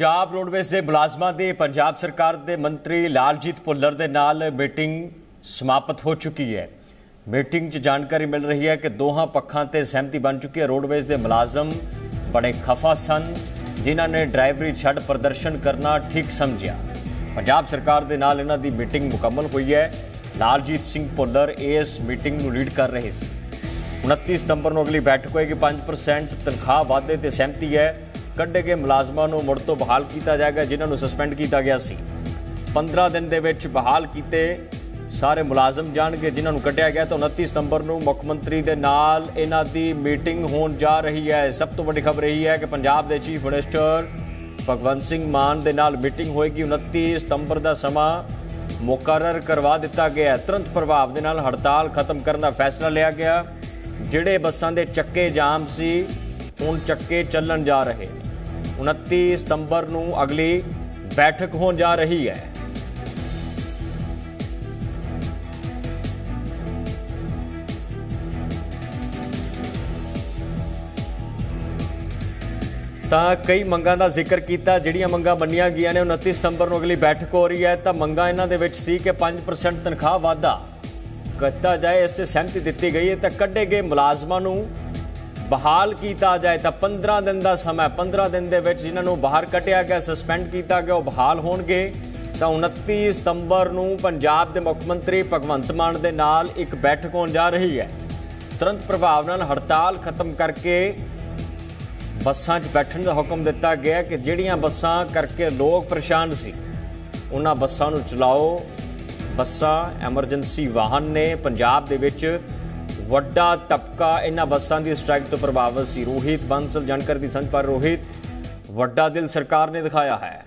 Punjab roadways ਦੇ ਮੁਲਾਜ਼ਮਾਂ ਦੀ ਪੰਜਾਬ ਸਰਕਾਰ ਦੇ ਮੰਤਰੀ ਲਾਲਜੀਤ ਭੁੱਲਰ ਦੇ ਨਾਲ ਮੀਟਿੰਗ ਸਮਾਪਤ ਹੋ ਚੁੱਕੀ ਹੈ। ਮੀਟਿੰਗ 'ਚ ਜਾਣਕਾਰੀ ਮਿਲ ਰਹੀ ਹੈ ਕਿ ਦੋਹਾਂ ਪੱਖਾਂ ਤੇ ਸਹਿਮਤੀ ਬਣ ਚੁੱਕੀ ਹੈ। ਰੋਡਵੇਜ਼ ਦੇ ਮੁਲਾਜ਼ਮ ਬੜੇ ਖਫਾ ਸਨ, ਜਿਨ੍ਹਾਂ ਨੇ ਡਰਾਈਵਰੀ ਛੱਡ ਪ੍ਰਦਰਸ਼ਨ ਕਰਨਾ ਠੀਕ ਸਮਝਿਆ। ਪੰਜਾਬ ਸਰਕਾਰ ਦੇ ਨਾਲ ਇਹਨਾਂ ਦੀ ਮੀਟਿੰਗ ਮੁਕੰਮਲ ਹੋਈ ਹੈ। ਲਾਲਜੀਤ ਸਿੰਘ ਭੁੱਲਰ ਇਸ ਮੀਟਿੰਗ ਨੂੰ ਲੀਡ ਕਰ ਰਹੇ ਸੀ। 29 ਸਤੰਬਰ ਨੂੰ ਅਗਲੀ ਬੈਠਕ ਹੋਏਗੀ। 5% ਤਨਖਾਹ ਵਾਧੇ ਤੇ ਸਹਿਮਤੀ ਹੈ। ਕੱਢੇ ਗਏ ਮੁਲਾਜ਼ਮਾਂ ਨੂੰ ਮੁੜ ਤੋਂ ਬਹਾਲ ਕੀਤਾ ਜਾਏਗਾ, ਜਿਨ੍ਹਾਂ ਨੂੰ ਸਸਪੈਂਡ ਕੀਤਾ ਗਿਆ ਸੀ। 15 ਦਿਨ ਦੇ ਵਿੱਚ ਬਹਾਲ ਕੀਤੇ ਸਾਰੇ ਮੁਲਾਜ਼ਮ ਜਾਣਗੇ, ਜਿਨ੍ਹਾਂ ਨੂੰ ਕੱਢਿਆ ਗਿਆ ਤਾਂ 29 ਸਤੰਬਰ ਨੂੰ ਮੁੱਖ ਮੰਤਰੀ ਦੇ ਨਾਲ ਇਹਨਾਂ ਦੀ ਮੀਟਿੰਗ ਹੋਣ ਜਾ ਰਹੀ ਹੈ। ਸਭ ਤੋਂ ਵੱਡੀ ਖਬਰ ਇਹ ਹੈ ਕਿ ਪੰਜਾਬ ਦੇ ਚੀਫ ਮਿਨਿਸਟਰ ਭਗਵੰਤ ਸਿੰਘ ਮਾਨ ਦੇ ਨਾਲ ਮੀਟਿੰਗ ਹੋਏਗੀ। 29 ਸਤੰਬਰ ਦਾ ਸਮਾਂ ਮੁਕਰਰ ਕਰਵਾ ਦਿੱਤਾ ਗਿਆ ਤੁਰੰਤ ਪ੍ਰਭਾਵ ਦੇ ਨਾਲ ਹੜਤਾਲ ਖਤਮ ਕਰਨ ਦਾ ਫੈਸਲਾ ਲਿਆ ਗਿਆ। ਜਿਹੜੇ ਬੱਸਾਂ ਦੇ ਚੱਕੇ ਜਾਮ ਸੀ ਹੁਣ ਚੱਕੇ ਚੱਲਣ ਜਾ ਰਹੇ। ਨੇ 29 ਸਤੰਬਰ ਨੂੰ ਅਗਲੀ ਬੈਠਕ ਹੋਣ ਜਾ ਰਹੀ ਹੈ। ਤਾਂ ਕਈ ਮੰਗਾਂ ਦਾ ਜ਼ਿਕਰ ਕੀਤਾ, ਜਿਹੜੀਆਂ ਮੰਗਾਂ ਮੰਨੀਆਂ ਗਈਆਂ ਨੇ 29 ਸਤੰਬਰ ਨੂੰ ਅਗਲੀ ਬੈਠਕ ਹੋ ਰਹੀ ਹੈ। ਤਾਂ ਮੰਗਾਂ ਇਹਨਾਂ ਦੇ ਵਿੱਚ ਸੀ ਕਿ 5% ਤਨਖਾਹ ਵਾਧਾ। ਕੀਤਾ ਜਾਏ, ਇਸ ਤੇ ਸਹਿਮਤੀ ਦਿੱਤੀ ਗਈ ਹੈ। ਤਾਂ ਕੱਢੇ ਗਏ ਮੁਲਾਜ਼ਮਾਂ ਨੂੰ ਬਹਾਲ ਕੀਤਾ ਜਾਏ ਤਾਂ 15 ਦਿਨ ਦਾ ਸਮਾਂ 15 ਦਿਨ ਦੇ ਵਿੱਚ ਜਿਨ੍ਹਾਂ ਨੂੰ ਬਾਹਰ ਕੱਢਿਆ ਗਿਆ ਸਸਪੈਂਡ ਕੀਤਾ ਗਿਆ, ਉਹ ਬਹਾਲ ਹੋਣਗੇ। ਤਾਂ 29 ਸਤੰਬਰ ਨੂੰ ਪੰਜਾਬ ਦੇ ਮੁੱਖ ਮੰਤਰੀ ਭਗਵੰਤ ਮਾਨ ਦੇ ਨਾਲ ਇੱਕ ਬੈਠਕ ਹੋਣ ਜਾ ਰਹੀ ਹੈ। ਤੁਰੰਤ ਪ੍ਰਭਾਵ ਨਾਲ ਹੜਤਾਲ ਖਤਮ ਕਰਕੇ ਬੱਸਾਂ 'ਚ ਬੈਠਣ ਦਾ ਹੁਕਮ ਦਿੱਤਾ ਗਿਆ ਕਿ ਜਿਹੜੀਆਂ ਬੱਸਾਂ ਕਰਕੇ ਲੋਕ ਪਰੇਸ਼ਾਨ ਸੀ, ਉਹਨਾਂ ਬੱਸਾਂ ਨੂੰ ਚਲਾਓ। ਬੱਸਾਂ, ਐਮਰਜੈਂਸੀ ਵਾਹਨ ਨੇ ਪੰਜਾਬ ਦੇ ਵਿੱਚ ਵੱਡਾ ਤਬਕਾ ਇਹਨਾਂ ਬੱਸਾਂ ਦੀ ਸਟ੍ਰਾਈਕ ਤੋਂ ਪ੍ਰਭਾਵਿਤ ਸੀ। ਰੋਹਿਤ ਬੰਸਲ, ਜਾਣਕਾਰੀ ਦੀ ਸੰਚ ਪਰ ਰੋਹਿਤ, ਵੱਡਾ ਦਿਲ ਸਰਕਾਰ ਨੇ ਦਿਖਾਇਆ ਹੈ।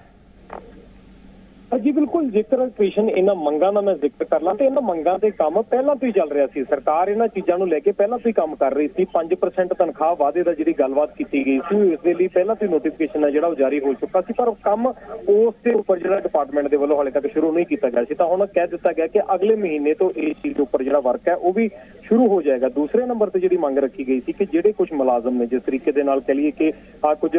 ਜੀ ਬਿਲਕੁਲ ਜੇਕਰ ਕ੍ਰਿਸ਼ਨ ਇਹਨਾਂ ਮੰਗਾਂ ਦਾ ਮੈਂ ਜ਼ਿਕਰ ਕਰ ਲਾਂ, ਤੇ ਇਹਨਾਂ ਮੰਗਾਂ ਤੇ ਕੰਮ ਪਹਿਲਾਂ ਤੋਂ ਹੀ ਚੱਲ ਰਿਹਾ ਸੀ। ਸਰਕਾਰ ਇਹਨਾਂ ਚੀਜ਼ਾਂ ਨੂੰ ਲੈ ਕੇ ਪਹਿਲਾਂ ਤੋਂ ਹੀ ਕੰਮ ਕਰ ਰਹੀ ਸੀ। 5% ਤਨਖਾਹ ਵਾਅਦੇ ਦਾ ਜਿਹੜੀ ਗੱਲਬਾਤ ਕੀਤੀ ਗਈ ਸੀ ਇਸ ਦੇ ਲਈ ਪਹਿਲਾਂ ਤੋਂ ਹੀ ਨੋਟੀਫਿਕੇਸ਼ਨ ਹੈ ਜਿਹੜਾ ਉਹ ਜਾਰੀ ਹੋ ਚੁੱਕਾ ਸੀ। ਪਰ ਕੰਮ ਉਸ ਦੇ ਉੱਪਰ ਜਿਹੜਾ ਡਿਪਾਰਟਮੈਂਟ ਦੇ ਵੱਲੋਂ ਹਾਲੇ ਤੱਕ ਸ਼ੁਰੂ ਨਹੀਂ ਕੀਤਾ ਗਿਆ ਸੀ। ਤਾਂ ਹੁਣ ਕਹਿ ਦਿੱਤਾ ਗਿਆ ਕਿ ਅਗਲੇ ਮਹੀਨੇ ਤੋਂ ਇਸ ਚੀਜ਼ ਦੇ ਉੱਪਰ ਜਿਹੜਾ ਵਰਕ ਹੈ, ਉਹ ਵੀ ਸ਼ੁਰੂ ਹੋ ਜਾਏਗਾ। ਦੂਸਰੇ ਨੰਬਰ ਤੇ ਜਿਹੜੀ ਮੰਗ ਰੱਖੀ ਗਈ ਸੀ ਕਿ ਜਿਹੜੇ ਕੁਝ ਮੁਲਾਜ਼ਮ ਨੇ, ਜਿਸ ਤਰੀਕੇ ਦੇ ਨਾਲ ਕਹ ਲਈਏ ਕਿ ਆ ਕੁਝ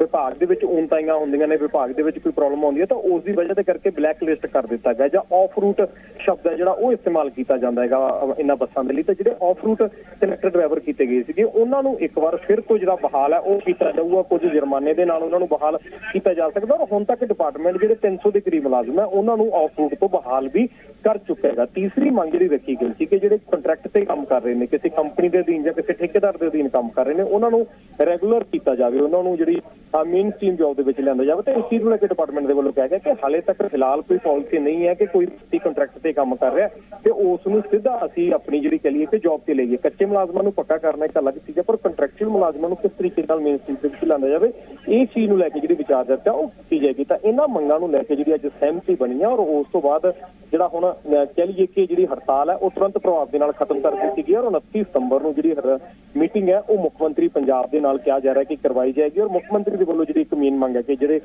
ਵਿਭਾਗ ਦੇ ਵਿੱਚ ਉਨਤਾਈਆਂ ਹੁੰਦੀਆਂ ਨੇ, ਵਿਭਾਗ ਦੇ ਵਿੱਚ ਕੋਈ ਪ੍ਰੋਬਲਮ ਆਉਂਦੀ ਹੈ ਤਾਂ ਉਸ ਦੀ ਵਜ੍ਹਾ ਤੇ ਕਰਕੇ ਬਲੈਕ ਲਿਸਟ ਕਰ ਦਿੱਤਾ ਗਿਆ ਜਾਂ ਆਫ ਰੂਟ ਸ਼ਬਦ ਹੈ ਜਿਹੜਾ ਉਹ ਇਸਤੇਮਾਲ ਕੀਤਾ ਜਾਂਦਾ ਹੈਗਾ ਇਹਨਾਂ ਬੱਸਾਂ ਦੇ ਲਈ ਤਾਂ ਜਿਹੜੇ ਆਫ ਰੂਟ ਕਨੈਕਟਰ ਡਰਾਈਵਰ ਕੀਤੇ ਗਏ ਸੀਗੇ, ਉਹਨਾਂ ਨੂੰ ਇੱਕ ਵਾਰ ਫਿਰ ਤੋਂ ਜਿਹੜਾ ਬਹਾਲ ਹੈ, ਉਹ ਕੀਤਾ ਜਾਊਗਾ, ਕੁਝ ਜੁਰਮਾਨੇ ਦੇ ਨਾਲ ਉਹਨਾਂ ਨੂੰ ਬਹਾਲ ਕੀਤਾ ਜਾ ਸਕਦਾ ਔਰ ਹੁਣ ਤੱਕ ਡਿਪਾਰਟਮੈਂਟ ਜਿਹੜੇ 300 ਦੇ ਕਰੀਬ ਮੁਲਾਜ਼ਮ ਹੈ, ਉਹਨਾਂ ਨੂੰ ਆਫ ਰੂਟ ਤੋਂ ਬਹਾਲ ਵੀ ਕਰ ਚੁੱਕਾ ਹੈਗਾ। ਤੀਸਰੀ ਮੰਗ ਜਿਹੜੀ ਰੱਖੀ ਗਈ ਸੀ ਕਿ ਜਿਹੜੇ ਕੰਟਰੈਕਟ ਤੇ ਕੰਮ ਕਰ ਰਹੇ ਨੇ, ਕਿਸੇ ਕੰਪਨੀ ਦੇ ਅਧੀਨ ਜਾਂ ਕਿਸੇ ਠੇਕੇਦਾਰ ਦੇ ਅਧੀਨ ਕੰਮ ਕਰ ਰਹੇ ਨੇ, ਉਹਨਾਂ ਨੂੰ ਰੈਗੂਲਰ ਕੀਤਾ ਜਾਵੇ, ਉਹਨਾਂ ਨੂੰ ਜਿਹੜੀ ਮੇਨ ਸਟ੍ਰੀਮ ਜੌਬ ਦੇ ਵਿੱਚ ਲਿਆਂਦਾ ਜਾਵੇ। ਤੇ ਇਸ ਚੀਜ਼ ਨੂੰ ਲੈ ਕੇ ਡਿਪਾਰਟਮੈਂਟ ਦੇ ਵੱਲੋਂ ਕਿਹਾ ਗਿਆ ਕਿ ਹਾਲੇ ਤੱਕ ਫਿਲਹਾਲ ਕੋਈ ਪਾਲਿਸੀ ਨਹੀਂ ਹੈ ਕਿ ਕੋਈ ਵਿਅਕਤੀ ਕੰਟਰੈਕਟ ਤੇ ਕੰਮ ਕਰ ਰਿਹਾ ਤੇ ਉਸ ਨੂੰ ਸਿੱਧਾ ਅਸੀਂ ਆਪਣੀ ਜਿਹੜੀ ਕਹ ਲਈਏ ਕਿ ਜੌਬ ਤੇ ਲਈਏ। ਕੱਚੇ ਮੁਲਾਜ਼ਮਾਂ ਨੂੰ ਪੱਕਾ ਕਰਨਾ ਇੱਕ ਅਲੱਗ ਚੀਜ਼ ਹੈ, ਪਰ ਕੰਟਰੈਕਚੁਅਲ ਮੁਲਾਜ਼ਮਾਂ ਨੂੰ ਕਿਸ ਤਰੀਕੇ ਨਾਲ ਮੇਨ ਸਟ੍ਰੀਮ ਦੇ ਵਿੱਚ ਲਿਆਂਦਾ ਜਾਵੇ, ਇਹ ਚੀਜ਼ ਨੂੰ ਲੈ ਕੇ ਜਿਹੜੀ ਵਿਚਾਰ ਚਰਚਾ ਉਹ ਕੀਤੀ ਜਾਏਗੀ। ਤਾਂ ਇਹਨਾਂ ਮੰਗਾਂ ਨੂੰ ਲੈ ਕੇ ਜਿਹੜੀ ਅੱਜ ਸਹਿਮਤੀ ਬਣੀ ਹੈ ਔਰ ਉਸ ਤੋਂ ਬਾਅਦ ਜਿਹੜਾ ਹੁਣ ਕਹਿ ਲਈਏ ਕਿ ਜਿਹੜੀ ਹੜਤਾਲ ਹੈ, ਉਹ ਤੁਰੰਤ ਪ੍ਰਭਾਵ ਦੇ ਨਾਲ ਖਤਮ ਕਰ ਦਿੱਤੀ ਗਈ ਔਰ 29 ਸਤੰਬਰ ਨੂੰ ਜਿਹੜੀ ਮੀਟਿੰਗ ਹੈ, ਉਹ ਮੁੱਖ ਮੰਤਰੀ ਪੰਜਾਬ ਦੇ ਨਾਲ ਕਿਹਾ ਜਾ ਰਿਹਾ ਕਿ ਕਰਵਾਈ ਜਾਏਗੀ ਔਰ ਮੁੱਖ ਮੰਤਰੀ ਦੇ ਵੱਲੋਂ ਜਿਹੜੀ ਇੱਕ ਮੇਨ ਮੰਗ ਹੈ ਕਿ ਜਿਹੜੇ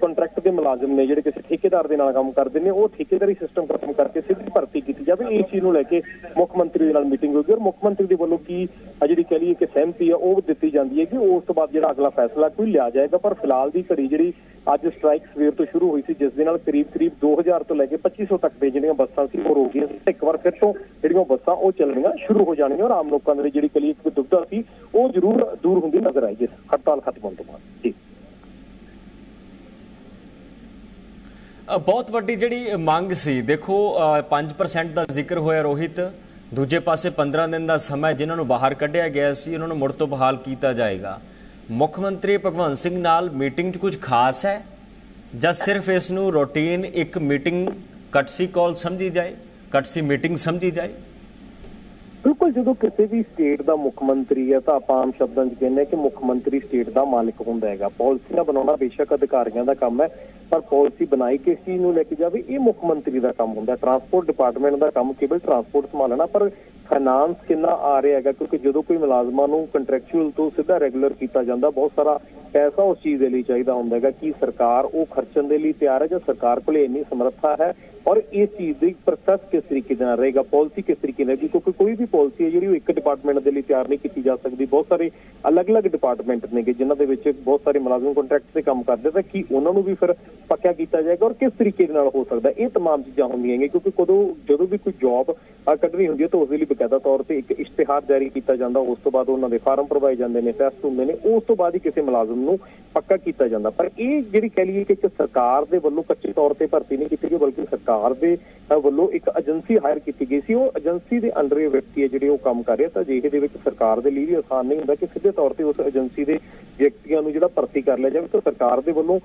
ਕੰਟਰੈਕਟ ਦੇ ਮੁਲਾਜ਼ਮ ਨੇ, ਜਿਹੜੇ ਕਿਸੇ ਠੇਕੇਦਾਰ ਦੇ ਨਾਲ ਕੰਮ ਕਰਦੇ ਨੇ, ਉਹ ਠੇਕੇਦਾਰੀ ਸਿਸਟਮ ਖਤਮ ਕਰਕੇ ਸਿੱਧੀ ਭਰਤੀ ਕੀਤੀ ਜਾਵੇ। ਇਸ ਚੀਜ਼ ਨੂੰ ਲੈ ਕੇ ਮੁੱਖ ਮੰਤਰੀ ਦੇ ਨਾਲ ਮੀਟਿੰਗ ਹੋਈ ਔਰ ਮੁੱਖ ਮੰਤਰੀ ਦੇ ਵੱਲੋਂ ਕੀ ਜਿਹੜੀ ਕਹਿ ਲਈਏ ਕਿ ਸਹਿਮਤੀ ਹੈ, ਉਹ ਦਿੱਤੀ ਜਾਂਦੀ ਹੈ ਕਿ ਉਸ ਤੋਂ ਬਾਅਦ ਜਿਹੜਾ ਅਗਲਾ ਫੈਸਲਾ ਕੋਈ ਲਿਆ ਜਾਏਗਾ। ਪਰ ਫਿਲਹਾਲ ਦੀ ਘੜੀ ਜਿਹੜੀ ਅੱਜ ਸਟ੍ਰਾਈਕ ਸਵੇਰ ਤੋਂ ਸ਼ੁਰੂ ਹੋਈ ਸੀ ਜਿਸ ਦੇ ਨਾਲ ਕਰੀਬ ਕਰੀਬ 2000 ਤੋਂ ਲੈ ਕੇ 2500 ਤੱਕ ਦੇ ਜਿਹੜੀਆਂ ਬੱਸਾਂ ਸੀ ਉਹ ਰੁਕ ਗਈਆਂ ਇੱਕ ਵਾਰ ਫਿਰ ਤੋਂ ਜਿਹੜੀਆਂ ਬੱਸਾਂ ਉਹ ਚੱਲਣੀਆਂ ਸ਼ੁਰੂ ਹੋ ਜਾਣਗੀਆਂ ਔਰ ਆਮ ਲੋਕਾਂ ਦੇ ਜਿਹੜੀ ਕਲੀ ਇੱਕ ਦੁਬਦਾ ਸੀ ਉਹ ਜ਼ਰੂਰ ਦੂਰ ਹੁੰਦੀ ਨਜ਼ਰ ਆਈ ਜਿਸ ਹੜਤਾਲ ਖਤਮ ਹੋਣ ਤੋਂ ਬਾਅਦ। ਜੀ। ਬਹੁਤ ਵੱਡੀ ਜਿਹੜੀ ਮੰਗ ਸੀ ਦੇਖੋ ਅ, 5% ਦਾ ਜ਼ਿਕਰ ਹੋਇਆ ਰੋਹਿਤ। ਦੂਜੇ ਪਾਸੇ 15 ਦਿਨ ਦਾ ਸਮਾਂ ਜਿਨ੍ਹਾਂ ਨੂੰ ਬਾਹਰ ਕੱਢਿਆ ਗਿਆ ਸੀ ਉਹਨਾਂ ਨੂੰ ਮੁੜ ਤੋਂ ਬਹਾਲ ਕੀਤਾ ਜਾਏਗਾ। ਮੁੱਖ ਮੰਤਰੀ ਭਗਵੰਤ ਸਿੰਘ ਨਾਲ ਮੀਟਿੰਗ 'ਚ ਕੁਝ ਖਾਸ ਹੈ? ਜਾਂ ਸਿਰਫ ਇਸ ਨੂੰ ਰੂਟੀਨ ਇੱਕ ਮੀਟਿੰਗ ਕਟਸੀ ਕਾਲ ਸਮਝੀ ਜਾਏ, ਕਟਸੀ ਮੀਟਿੰਗ ਸਮਝੀ ਜਾਏ? ਬਿਲਕੁਲ, ਜਦੋਂ ਕਿਸੇ ਵੀ ਸਟੇਟ ਦਾ ਮੁੱਖ ਮੰਤਰੀ ਹੈ, ਤਾਂ ਆਪਾਂ ਆਮ ਸ਼ਬਦਾਂ 'ਚ ਕਹਿੰਦੇ ਹਾਂ ਕਿ ਮੁੱਖ ਮੰਤਰੀ ਸਟੇਟ ਦਾ ਮਾਲਕ ਹੁੰਦਾ ਹੈਗਾ। ਪਾਲਿਸੀਆਂ ਬਣਾਉਣਾ ਬੇਸ਼ੱਕ ਅਧਿਕਾਰੀਆਂ ਦਾ ਕੰਮ ਹੈ, ਪਰ ਪਾਲਿਸੀ ਬਣਾਈ ਕਿਸ ਚੀਜ਼ ਨੂੰ ਲੈ ਕੇ ਜਾਵੇ, ਇਹ ਮੁੱਖ ਮੰਤਰੀ ਦਾ ਕੰਮ ਹੁੰਦਾ। ਟਰਾਂਸਪੋਰਟ ਡਿਪਾਰਟਮੈਂਟ ਦਾ ਕੰਮ ਕੇਵਲ ਟਰਾਂਸਪੋਰਟ ਸੰਭਾਲਣਾ, ਪਰ ਫਾਈਨਾਂਸ ਕਿੰਨਾ ਆ ਰਿਹਾ ਹੈਗਾ, ਕਿਉਂਕਿ ਜਦੋਂ ਕੋਈ ਮੁਲਾਜ਼ਮਾਂ ਨੂੰ ਕੰਟਰੈਕਚੁਅਲ ਤੋਂ ਸਿੱਧਾ ਰੈਗੂਲਰ ਕੀਤਾ ਜਾਂਦਾ, ਬਹੁਤ ਸਾਰਾ ਪੈਸਾ ਉਸ ਚੀਜ਼ ਦੇ ਲਈ ਚਾਹੀਦਾ ਹੁੰਦਾ ਹੈਗਾ ਕਿ ਸਰਕਾਰ ਉਹ ਖਰਚਣ ਦੇ ਲਈ ਤਿਆਰ ਹੈ ਜਾਂ ਸਰਕਾਰ ਕੋਲੇ ਇੰਨੀ ਸਮਰੱਥਾ ਹੈ ਔਰ ਇਸ ਚੀਜ਼ ਦੀ ਪ੍ਰੋਸੈਸ ਕਿਸ ਤਰੀਕੇ ਦੇ ਨਾਲ ਰਹੇਗਾ ਪਾਲਿਸੀ ਕਿਸ ਤਰੀਕੇ ਨਾਲ ਰਹੇਗੀ ਕਿਉਂਕਿ ਕੋਈ ਵੀ ਪਾਲਿਸੀ ਹੈ ਜਿਹੜੀ ਉਹ ਇੱਕ ਡਿਪਾਰਟਮੈਂਟ ਦੇ ਲਈ ਤਿਆਰ ਨਹੀਂ ਕੀਤੀ ਜਾ ਸਕਦੀ ਬਹੁਤ ਸਾਰੇ ਅਲੱਗ-ਅਲੱਗ ਡਿਪਾਰਟਮੈਂਟ ਨੇਗੇ ਜਿਨ੍ਹਾਂ ਦੇ ਵਿੱਚ ਬਹੁਤ ਸਾਰੇ ਮੁਲਾਜ਼ਮ ਕੰਟਰੈਕਟ ਤੇ ਕੰਮ ਕਰਦੇ ਤਾਂ ਕੀ ਉਹਨਾਂ ਨੂੰ ਵੀ ਫਿਰ ਪੱਕਾ ਕੀਤਾ ਜਾਏਗਾ ਔਰ ਕਿਸ ਤਰੀਕੇ ਦੇ ਨਾਲ ਹੋ ਸਕਦਾ ਇਹ तमाम ਚੀਜ਼ਾਂ ਹੁੰਦੀਆਂ ਨੇ ਕਿਉਂਕਿ ਕਦੋਂ ਜਦੋਂ ਵੀ ਕੋਈ ਜੌਬ ਕੱਢਣੀ ਹੁੰਦੀ ਹੈ ਤਾਂ ਉਸ ਦੇ ਲਈ ਬਕਾਇਦਾ ਤੌਰ ਤੇ ਇੱਕ ਇਸ਼ਤਿਹਾਰ ਜਾਰੀ ਕੀਤਾ ਜਾਂਦਾ ਉਸ ਤੋਂ ਬਾਅਦ ਉਹਨਾਂ ਦੇ ਫਾਰਮ ਭਰਵਾਏ ਜਾਂਦੇ ਨੇ ਟੈਸਟ ਹੁੰਦੇ ਨੇ ਉਸ ਤੋਂ ਬਾਅਦ ਹੀ ਕਿਸੇ ਮੁਲਾਜ਼ਮ ਨੂੰ ਪੱਕਾ ਕੀਤਾ ਜਾਂਦਾ। ਪਰ ਇਹ ਜਿਹੜੀ ਕਹਿ ਲਈਏ ਕਿ ਇੱਕ ਸਰਕਾਰ ਦੇ ਵੱਲੋਂ ਕੱਚੇ ਤੌਰ ਤੇ ਭਰਤੀ ਨਹੀਂ ਕੀਤੀ ਗਈ, ਬਲਕਿ ਸਰਕਾਰ ਦੇ ਵੱਲੋਂ ਇੱਕ ਏਜੰਸੀ ਹਾਇਰ ਕੀਤੀ ਗਈ ਸੀ। ਉਹ ਏਜੰਸੀ ਦੇ ਅੰਡਰ ਇਹ ਵਿਅਕਤੀ ਹੈ ਜਿਹੜੇ ਉਹ ਕੰਮ ਕਰ ਰਿਹਾ ਤਾਂ ਜਿਹੇ ਦੇ ਵਿੱਚ ਸਰਕਾਰ ਦੇ ਲਈ ਵੀ ਆਸਾਨ ਨਹੀਂ ਹੁੰਦਾ ਕਿ ਸਿੱਧੇ ਤੌਰ ਤੇ ਉਸ ਏਜੰਸੀ ਦੇ ਵਿਅਕਤੀਆਂ ਨੂੰ ਜਿਹੜਾ ਭਰਤੀ ਕਰ ਲਿਆ ਜਾਵੇ। ਤਾਂ ਸਰਕਾਰ ਦੇ ਵੱਲੋਂ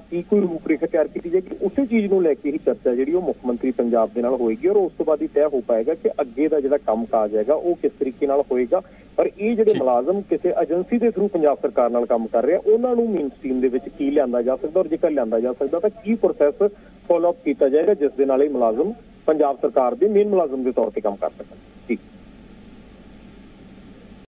ਕੀ ਕੋਈ ਰੂਪਰੇਖਾ ਤਿਆਰ ਕੀਤੀ ਜਾਏਗੀ ਉਸੇ ਚੀਜ਼ ਨੂੰ ਲੈ ਕੇ ਹੀ ਚਰਚਾ ਜਿਹੜੀ ਉਹ ਮੁੱਖ ਮੰਤਰੀ ਪੰਜਾਬ ਦੇ ਨਾਲ ਹੋਏਗੀ। ਔਰ ਉਸ ਤੋਂ ਬਾਅਦ ਹੀ ਤੈਅ ਹੋ ਪਾਏਗਾ ਕਿ ਅੱਗੇ ਦਾ ਜਿਹੜਾ ਕੰਮ ਕਾਜ ਹੈਗਾ, ਉਹ ਕਿਸ ਤਰੀਕੇ ਨਾਲ ਹੋਏਗਾ। ਪਰ ਇਹ ਜਿਹੜੇ। ਮੁਲਾਜ਼ਮ ਕਿਸੇ ਏਜੰਸੀ ਦੇ ਥਰੂ ਪੰਜਾਬ ਸਰਕਾਰ ਨਾਲ ਕੰਮ ਕਰ ਰਿਹਾ ਉਹਨਾਂ ਨੂੰ ਮੇਨ ਸਟ੍ਰੀਮ ਦੇ ਵਿੱਚ ਕੀ ਲਿਆਂਦਾ ਜਾ ਸਕਦਾ ਔਰ ਜੇਕਰ ਲਿਆਂਦਾ ਜਾ ਸਕਦਾ ਤਾਂ ਕੀ ਪ੍ਰੋਸੈਸ ਫਾਲੋ ਅਪ ਕੀਤਾ ਜਾਏਗਾ ਜਿਸ ਦੇ ਨਾਲ ਇਹ ਮੁਲਾਜ਼ਮ ਪੰਜਾਬ ਸਰਕਾਰ ਦੇ ਮੇਨ ਮੁਲਾਜ਼ਮ ਦੇ ਤੌਰ ਤੇ ਕੰਮ ਕਰ ਸਕਣ